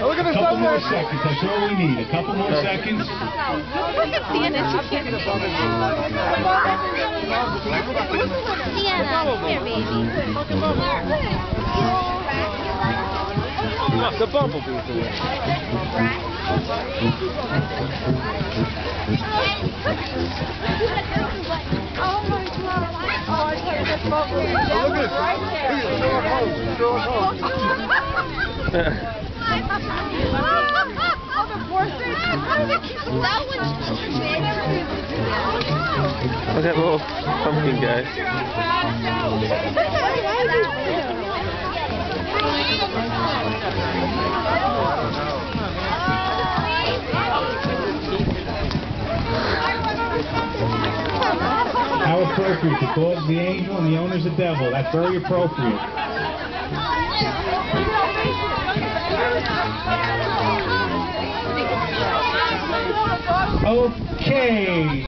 Look at A couple more seconds. That's all we need. A couple more seconds. Sienna, come here, baby. The bumblebee's away. Look at. That little pumpkin guy. How appropriate. The cause the angel and the owner's the devil. That's very appropriate. Okay.